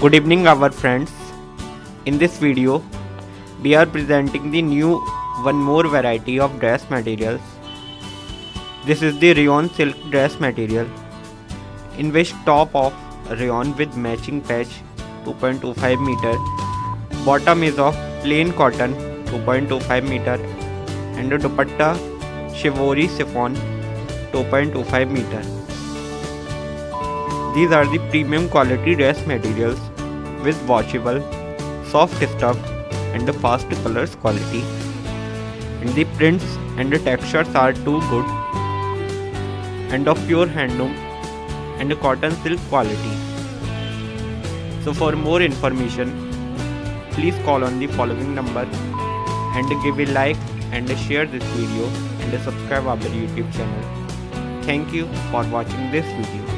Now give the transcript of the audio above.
Good evening our friends. In this video we are presenting the new one more variety of dress materials. This is the rayon silk dress material in which top of rayon with matching patch 2.25 meter bottom is of plain cotton 2.25 meter and dupatta shibori chiffon 2.25 meter. These are the premium quality dress materials with washable, soft stuff and the fast colors quality. And the prints and the textures are too good and of pure handloom and cotton silk quality. So for more information, please call on the following number and give a like and share this video and subscribe our YouTube channel. Thank you for watching this video.